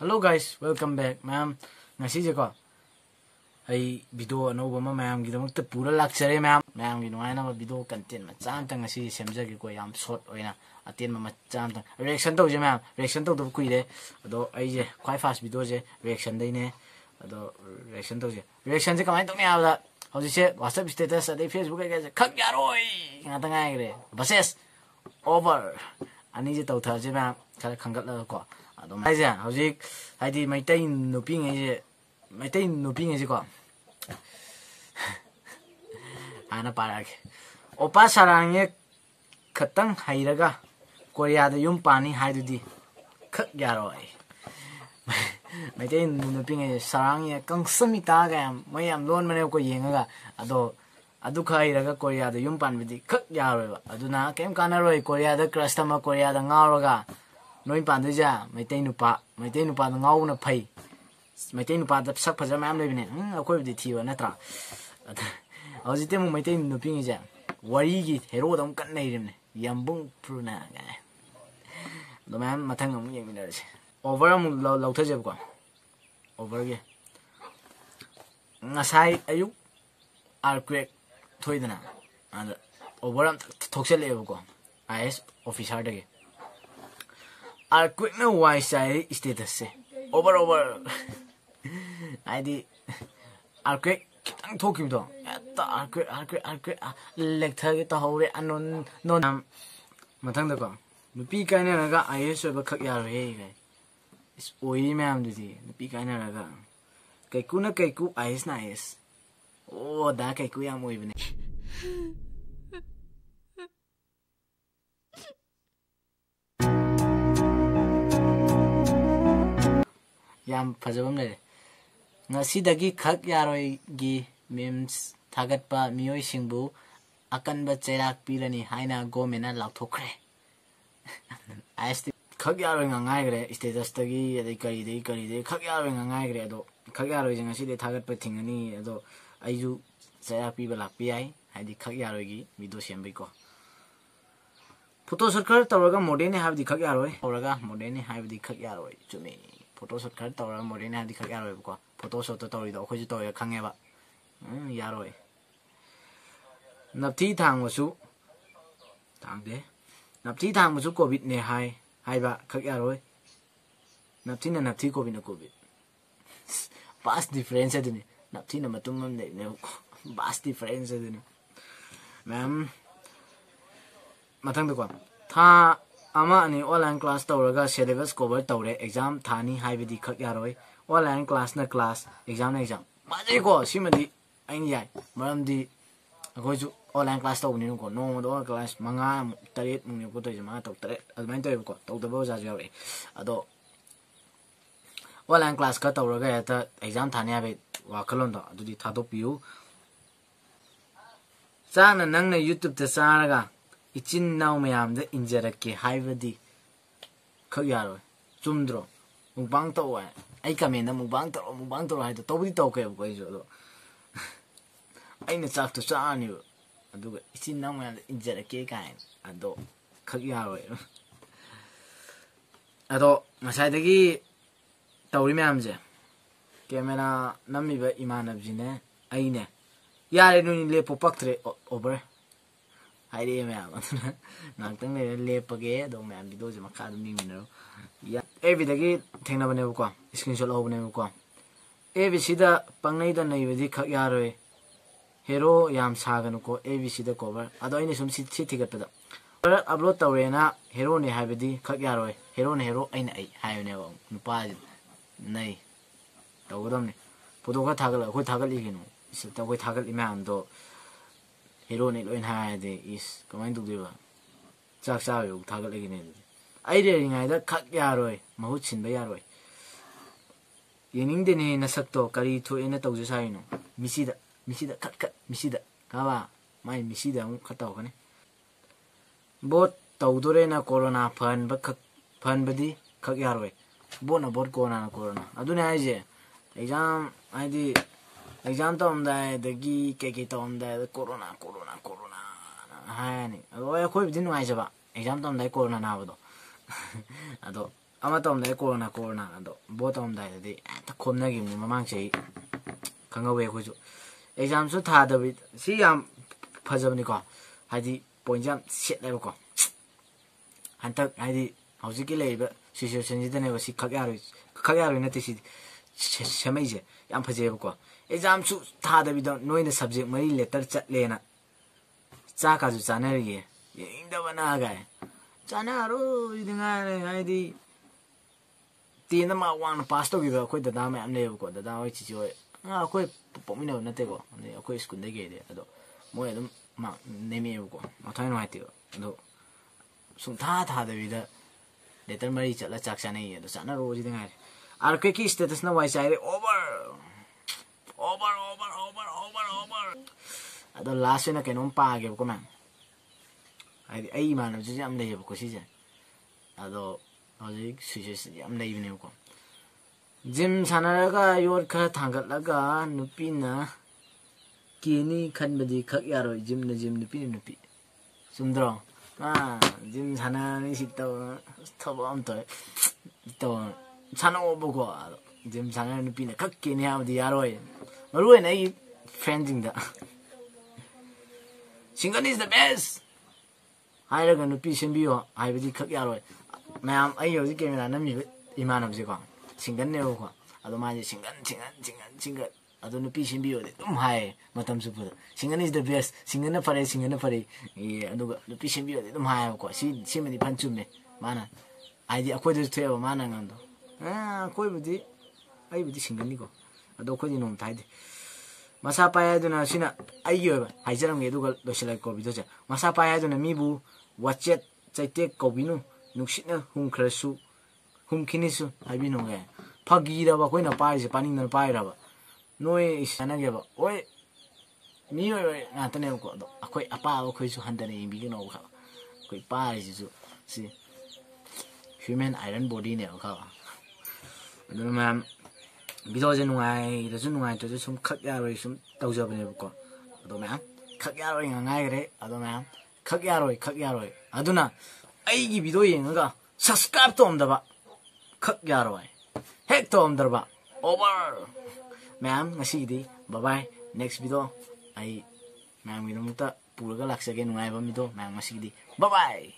Hello guys, welcome back. Ma'am, ngasi je ko. Ay video ano ba ma ma'am gidam ta pura lakchare ma'am. Ma'am gi nói na video content ma cham ta ngasi semja gi ko yam short oina atin ma cham ta reaction to je ma'am. Reaction to do kui de. Ado ai je quite fast video je reaction dai ne. Ado reaction to je. Reaction je kamai to ne khá khanggatla ko adom hai ja hoji hai di mai tai no ping ai mai tai no ping ai ko ana parag opa sarang ye khatang hairaga korea da yum pani đi, khát di khak yaro ai mai tai no ping ai sarang ye kang sami ta ga mai am lon mane ko yenga ga ado adu khairaga korea da yum pan bi di khak yaro ba aduna kem kana roi korea da customer korea da ngaroga nói noi pan de ja mai tei nu pa mai tei nu pa de ngau na phai mai tei nu pa de sak phaja mam lebine hm akoi de thi wa ở dưới te mu mai tei nu ping ja vui gi hero dam kan nei rim ne yambung pru na ga do mam mathang ngam yeng mina se over mu lau tha jeb ko over ge ngasai ayuk earthquake thoidana over lấy vô lebako IS officer đấy. Arquino Waisai status over over. ID Arquit khitang thokim do ta Arquit Arquit Arquit lecture ge ta hore anon no nam matang da ko nupi kaina raga IS ba khak ya re ge is oi ma'am du ji nupi kaina raga kaiku na kaiku IS na IS o da kaiku ya moi bne ꯌꯥꯝ ꯐꯖꯕ ꯑꯃ ꯂꯩꯔꯦ ꯉꯁꯤꯗꯒꯤ ꯈꯛ ꯌꯥꯔꯣꯏꯒꯤ ꯃꯤꯝꯁ ꯊꯥꯒꯠꯄ ꯃꯤꯑꯣꯏꯁꯤꯡꯕꯨ ꯑꯀꯟꯕ ꯆꯩꯔꯥꯛ ꯄꯤꯔꯅꯤ ꯍꯥꯏꯅ ꯒꯣꯃꯦꯟꯅ ꯂꯥꯎꯊꯣꯛꯈ꯭ꯔꯦ ꯑꯥꯏꯁꯇꯤ ꯈꯛ ꯌꯥꯔꯣꯏ ꯉꯥꯏꯈ꯭ꯔꯦ ꯏꯁꯇꯦꯇꯁꯇꯒꯤ ꯑꯗꯩ ꯀꯔꯤꯗꯒꯤ ꯀꯔꯤꯗꯒꯤ ꯈꯛ ꯌꯥꯔꯣꯏ ꯉꯥꯏꯈ꯭ꯔꯦ ꯑꯗꯣ ꯈꯛ ꯌꯥꯔꯣꯏꯁꯦ ꯉꯁꯤꯗꯤ ꯊꯥꯒꯠꯄ ꯊꯤꯡꯉꯅꯤ ꯑꯗꯣ ꯑꯩꯁꯨ ꯆꯩꯔꯥꯛ ꯄꯤꯕ ꯂꯥꯛꯄ ꯌꯥꯏ ꯍꯥꯏꯗꯤ ꯈꯛ ꯌꯥꯔꯣꯏꯒꯤ ꯚꯤꯗꯤꯑꯣ ꯁꯦꯝꯕꯩꯀꯣ ꯐꯣꯇꯣꯁꯨꯠ ꯈꯔ ꯇꯧꯔꯒ ꯃꯣꯗꯦꯜꯅꯤ ꯍꯥꯏꯕꯗꯤ ꯈꯛ ꯌꯥꯔꯣꯏ ꯇꯧꯔꯒ ꯃꯣꯗꯦꯜꯅꯤ ꯍꯥꯏꯕꯗꯤ ꯈꯛ ꯌꯥꯔꯣꯏ ꯆꯨꯝꯃꯤ photoshop khá tàu rồi một đến hai thì khá rồi qua photoshop tàu tàu thì đó khôi tàu khăng nghe bạn dạ rồi nạp thi thằng một số thằng thế nạp thi thằng một số covid này hai hai bạn khá rồi nạp thi là nạp thi covid là covid vast difference đấy nè, nạp thi là mà tôi mầm này vast difference ấy này ma'am mà thằng được qua tha ama ani online class tawraga syllabus cover tawre exam thani haibidi khak yaroi online class na class exam na exam maje ko simadi ain yai maram di agoi ju online class tawni no ko no do class manga taret mung ne ko to jama taw taret admain taw ko taw dabo ja ja re ado online class ka tawraga ya ta exam thani habi wakalon da adudi thado piu चांग नंग यूट्यूब चागा ꯏꯆꯤꯟ ꯏꯅꯥꯎ ꯃꯌꯥꯝꯗ ꯏꯟꯖꯔꯛꯀꯦ ꯍꯥꯏꯕꯗꯤ ꯈꯛ ꯌꯥꯔꯣꯏ ꯆꯨꯝꯗ꯭ꯔꯣ ꯃꯨꯛꯕꯥꯡ ꯇꯧ ꯍꯥꯏ ꯑꯩ ꯀꯃꯦꯟꯗ ꯃꯨꯛꯕꯥꯡ ꯇꯧꯔꯣ ꯃꯨꯛꯕꯥꯡ ꯇꯧꯔꯣ ꯍꯥꯏꯗꯣ ꯇꯧꯕꯗꯤ ꯇꯧꯈ꯭ꯔꯦꯕꯀꯣ ꯑꯩꯁꯨ ꯑꯗꯣ ꯑꯩꯅ ꯆꯥꯛꯇꯣ ꯆꯥꯔꯅꯦꯕ ꯑꯗꯨꯒ ꯏꯆꯤꯟ ꯏꯅꯥꯎ ꯃꯌꯥꯝꯗ ꯏꯟꯖꯔꯛꯀꯦ ꯀꯥꯏꯅ ꯑꯗꯣ ꯈꯛ ꯌꯥꯔꯣꯏ ꯑꯗꯣ ꯉꯁꯥꯏꯗꯒꯤ ꯇꯧꯔꯤ ꯃꯌꯥꯝꯁꯦ ꯀꯦꯃꯦꯔꯥ ꯅꯝꯃꯤꯕ ꯏꯃꯥꯟꯅꯕꯁꯤꯅꯦ ꯑꯩꯅꯦ ꯌꯥꯔꯦ ꯅꯣꯏꯅꯤ ꯂꯦꯞꯄꯣ ꯄꯛꯇ꯭ꯔꯦ ꯑꯣꯚꯔ ꯍꯥꯏꯔꯛꯑꯦ ꯃꯌꯥꯝ ꯑꯗꯨꯅ ꯉꯥꯛꯇꯪ ꯂꯩꯔ ꯂꯦꯞꯄꯒꯦ ꯑꯗꯣ ꯃꯌꯥꯝ ꯚꯤꯗꯤꯑꯣꯁꯦ ꯃꯈꯥ ꯑꯗꯨꯝ ꯌꯦꯡꯃꯤꯟꯅꯔꯣ ꯑꯦꯕꯤꯗꯒꯤ ꯊꯦꯡꯅꯕꯅꯦꯕꯀꯣ ꯏꯁꯀ꯭ꯔꯤꯟ ꯁꯣꯠ ꯂꯧꯕꯅꯦꯕꯀꯣ ꯑꯦꯕꯤꯁꯤꯗ ꯄꯪꯅꯩꯗ ꯅꯩꯕꯗꯤ ꯈꯛ ꯌꯥꯔꯣꯏ ꯍꯦꯔꯣ ꯌꯥꯝ ꯁꯥꯒꯅꯨꯀꯣ ꯑꯦꯕꯤꯁꯤꯗ ꯀꯣꯚꯔ ꯑꯗꯣ ꯑꯩꯅ ꯁꯨꯝ ꯁꯤ ꯊꯤꯒꯠꯄꯗ ꯀꯣꯚꯔ ꯑꯞꯂꯣꯗ ꯇꯧꯔꯦꯅ ꯍꯦꯔꯣꯅꯦ ꯍꯥꯏꯕꯗꯤ ꯈꯛ ꯌꯥꯔꯣꯏ ꯍꯦꯔꯣꯅ ꯍꯦꯔꯣ ꯑꯩꯅ ꯑꯩ ꯍꯥꯏꯕꯅꯦꯕ ꯅꯨꯄꯥꯁꯤ ꯅꯩ ꯇꯧꯒꯗꯕꯅꯤ ꯐꯣꯇꯣ ꯈꯔ ꯊꯥꯒꯠꯂ ꯑꯩꯈꯣꯏ ꯊꯥꯒꯠꯂꯤ ꯀꯩꯅꯣ ꯑꯩꯈꯣꯏ ꯊꯥꯒꯠꯂꯤ ꯃꯌꯥꯝꯗꯣ ꯍꯦꯔꯣꯅꯤ ꯂꯣꯏꯅ ꯍꯥꯏꯔꯗꯤ ꯏꯁ ꯀꯃꯥꯏꯅ ꯇꯧꯗꯣꯏꯕ ꯆꯥꯛ ꯆꯥꯕ ꯌꯧ ꯊꯥꯒꯠꯂꯒꯅꯦ ꯑꯗꯨꯗꯤ ꯑꯩ ꯂꯩꯔꯤꯉꯩꯗ ꯈꯛ ꯌꯥꯔꯣꯏ ꯃꯍꯨꯠ ꯁꯤꯟꯕ ꯌꯥꯔꯣꯏ ꯌꯦꯡꯅꯤꯡꯗꯦꯅꯦ ꯅꯁꯛꯇꯣ ꯀꯔꯤ ꯊꯣꯛꯑꯦꯅ ꯇꯧꯖ ꯁꯥꯔꯤꯅꯣ ꯃꯤꯁꯤꯗ ꯃꯤꯁꯤꯗ ꯈꯠ ꯈꯠ ꯃꯤꯁꯤꯗ ꯀꯥꯕ ꯃꯥꯏ ꯃꯤꯁꯤꯗ ꯑꯃꯨꯛ ꯈꯠ ꯇꯧꯒꯅꯤ ꯕꯣꯠ ꯇꯧꯗꯣꯔꯦꯅ ꯀꯣꯔꯣꯅꯥ ꯐꯍꯟꯕ ꯈꯛ ꯐꯍꯟꯕꯗꯤ ꯈꯛ ꯌꯥꯔꯣꯏ ꯕꯣꯠꯅ ꯕꯣꯠ ꯀꯣꯔꯣꯅꯥꯅ ꯀꯣꯔꯣꯅꯥ ꯑꯗꯨꯅꯦ ꯍꯥꯏꯁꯦ ꯑꯦꯛꯖꯥꯝ ꯍꯥꯏꯗꯤ exam đây, da ghi kê kê ke đây, da corona corona corona. Ha ni o ya khoi bidin ngai jaba chẳng tom đây corona nào na bodo ado ama tom đây corona corona. Ado bo tom da da ta khom na gi ma mang sei kang ga we khoi ju exam su tha da bi xí yam phajab ni ko. Ha di point jam set da ko. Han tak ha di hauji ki lei ba situation ji da ne ba si khak ya ro khak ya ro na ti si ꯁꯦꯝꯃꯩꯁꯦ ꯌꯥꯝ ꯐꯖꯩꯑꯕꯀꯣ ꯑꯦꯛꯖꯥꯝꯁꯨ ꯊꯥꯗꯕꯤꯗ ꯅꯣꯏꯅ ꯁꯕꯖꯦꯛ ꯃꯔꯤ ꯂꯦꯇꯔ ꯆꯠꯂꯦꯅ ꯆꯥꯛꯀꯥꯁꯨ ꯆꯥꯅꯔꯤꯌꯦ ꯌꯦꯡꯅꯤꯡꯗꯕꯅ ꯒꯥꯏ ꯆꯥꯅꯔꯣꯏꯗꯤ ꯉꯥꯏꯔꯦ ꯍꯥꯏꯗꯤ ꯇꯦꯟꯗ ꯃꯥꯔꯛ ꯋꯥꯡꯅ ꯄꯥꯁ ꯇꯧꯈꯤꯕ ꯑꯩꯈꯣꯏ ꯗꯗꯥ ꯃꯌꯥꯝ ꯂꯩꯌꯦꯕꯀꯣ ꯗꯗꯥ ꯍꯣꯏ ꯆꯤꯆꯦ ꯍꯣꯏ ꯑꯩꯈꯣꯏ ꯄꯣꯛꯃꯤꯟꯅꯕ ꯅꯠꯇꯦꯀꯣ ꯑꯗꯩ ꯑꯩꯈꯣꯏ ꯁ꯭ꯀꯨꯜꯗꯒꯤ ꯀꯩꯗꯤ ꯑꯗꯣ ꯃꯣꯏ ꯑꯗꯨꯝ ꯃꯥꯔꯛ ꯅꯦꯝꯃꯛꯑꯦꯕꯀꯣ ꯃꯊꯋꯥꯏ ꯅꯨꯡꯉꯥꯏꯇꯦꯕ ꯑꯗꯣ ꯁꯨꯡꯊꯥ ꯊꯥꯗꯕꯤꯗ ꯂꯦꯇꯔ ꯃꯔꯤ ꯆꯠꯂ ꯆꯥꯛ ꯆꯥꯅꯩꯌꯦ ꯑꯗꯣ ꯆꯥꯅꯔꯣꯁꯤꯗ ꯉꯥꯏꯔꯦ Arkaki statusuna başlaydı. Over! Over, over, over, over, over! Ado last na kanon pa agay ko man. Ay ay man, jadi am leje ko siya. Ado hojik situation am leje ne ko. Gym sanaraga yor kha thangatlaga nupi na kini khanbadi khak yaro gym na gym nupi na nupi. Sumdro. Ah, gym sanani sitaw thabam to. Tawang ꯁꯥꯟꯅꯧꯕꯀꯣ ꯑꯗꯣ ꯖꯤꯝ ꯁꯥꯟꯅꯔ ꯅꯨꯄꯤꯅ ꯈꯛ ꯀꯦꯅꯤ ꯍꯥꯏꯕꯗꯤ ꯌꯥꯔꯣꯏ ꯃꯔꯨ ꯑꯣꯏꯅ ꯑꯩꯒꯤ ꯐ꯭ꯔꯦꯟꯁꯤꯡꯗ ꯁꯤꯡꯒꯜ ꯏꯁ ꯗ ꯕꯦꯁ ꯍꯥꯏꯔꯒ ꯅꯨꯄꯤ ꯁꯦꯝꯕꯤꯌꯣ ꯍꯥꯏꯕꯗꯤ ꯈꯛ ꯌꯥꯔꯣꯏ ꯃꯌꯥꯝ ꯑꯩ ꯍꯧꯖꯤꯛ ꯀꯦꯃꯦꯔꯥ ꯅꯝꯃꯤꯕ ꯏꯃꯥꯟꯅꯕꯁꯦꯀꯣ ꯁꯤꯡꯒꯜꯅꯦꯕꯀꯣ ꯑꯗꯣ ꯃꯥꯁꯦ ꯁꯤꯡꯒꯜ ꯁꯤꯡꯒꯜ ꯁꯤꯡꯒꯜ ꯁꯤꯡꯒꯜ ꯑꯗꯣ ꯅꯨꯄꯤ ꯁꯦꯝꯕꯤꯌꯣꯗꯤ ꯑꯗꯨꯝ ꯍꯥꯏꯌꯦ ꯃꯇꯝ ꯆꯨꯞꯄꯗ ꯁꯤꯡꯒꯜ ꯏꯁ ꯗ ꯕꯦꯁ ꯁꯤꯡꯒꯜꯅ ꯐꯔꯦ ꯁꯤꯡꯒꯜꯅ ꯐꯔꯦ ꯑꯗꯨꯒ ꯅꯨꯄꯤ ꯁꯦꯝꯕꯤꯌꯣꯗꯤ ꯑꯗꯨꯝ ꯍꯥꯏꯌꯦꯕꯀꯣ ꯁꯤ ꯁꯤꯃꯗꯤ ꯐꯟ ꯆꯨꯝꯃꯦ ꯃꯥꯅ ꯍꯥꯏꯗꯤ ꯑꯩꯈꯣꯏꯗꯁꯨ ꯊꯣꯛꯑꯦꯕ ꯃꯥꯅ 아, 코이브 디, 아이브디 신간이 고, 아, 노코디 놈 다이 디. 마사파야드나 시 나, 아이 요, 아이자람 예두가 노실라이 거비도 자. 마사파야드나 미 부, 왓 젯, 짜이테 거비 누, 눅시나 훔크레 수, 훔키니 수, 아이비농 에. 파기라 바, 코이나 파이 지, 파닝나 파이라 바. 노에 이시나게 바, 오 이, 미 요, 나타내 고, 아, 코이 아 빠, 코이수 한다 네, 이비기 노, 코이 파이지 수, 시. human iron body เนี่ยเขา ꯑꯗꯨꯅ ꯃꯌꯥꯝ ꯚꯤꯗꯤꯑꯣꯁꯦ ꯅꯨꯡꯉꯥꯏꯔꯁꯨ ꯅꯨꯡꯉꯥꯏꯇ꯭ꯔꯁꯨ ꯁꯨꯝ ꯈꯛ ꯌꯥꯔꯣꯏ ꯁꯨꯝ ꯇꯧꯖꯕꯅꯦꯕꯀꯣ ꯑꯗꯣ ꯃꯌꯥꯝ ꯈꯛ ꯌꯥꯔꯣꯏ ꯉꯥꯡꯉꯥꯏꯈ꯭ꯔꯦ ꯑꯗꯣ ꯃꯌꯥꯝ khắc ya rồi khắc ya rồi aduna ꯑꯩꯒꯤ ꯚꯤꯗꯤꯑꯣ ꯌꯦꯡꯉꯒ ꯁꯕꯁꯀ꯭ꯔꯥꯏꯕ ꯇꯧꯔꯝꯗꯕ ꯈꯛ ꯌꯥꯔꯣꯏ ꯍꯦꯛ ꯇꯧꯔꯝꯗ꯭ꯔꯕ ꯑꯣꯚꯔ ꯃꯌꯥꯝ ꯉꯁꯤꯒꯤꯗꯤ ꯕꯕꯥꯏ ꯅꯦꯛꯁ ꯚꯤꯗꯤꯑꯣ ꯑꯩ ꯃꯌꯥꯝꯒꯤꯗꯃꯛꯇ ꯄꯨꯔꯒ ꯂꯥꯛꯆꯒꯦ ꯅꯨꯡꯉꯥꯏꯕ ꯚꯤꯗꯤꯑꯣ ꯃꯌꯥꯝ ꯉꯁꯤꯒꯤꯗꯤ ꯕꯕꯥꯏ